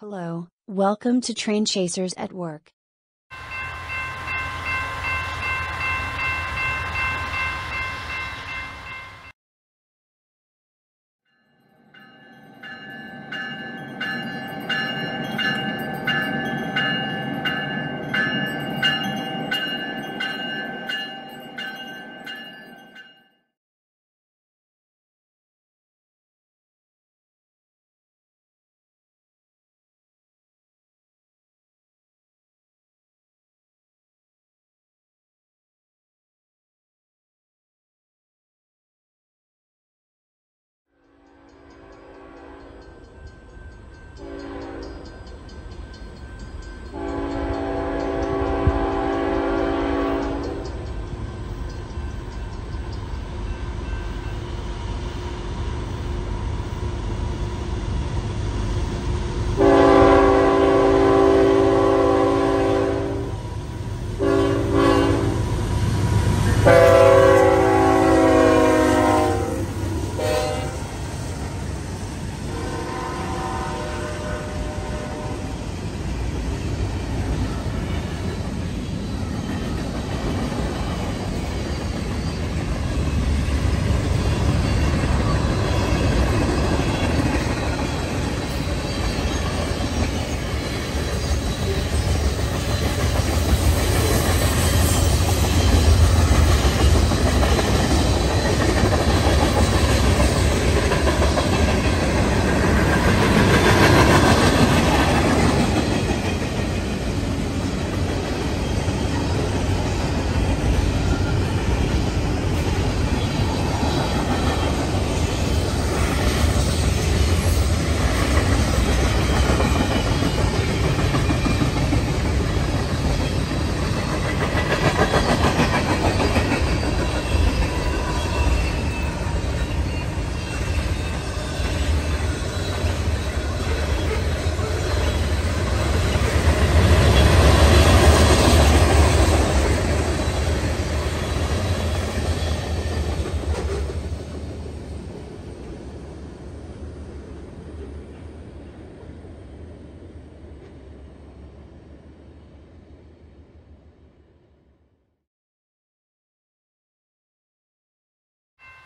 Hello, welcome to Train Chasers at Work.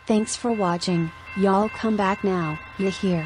Thanks for watching, y'all come back now, you hear.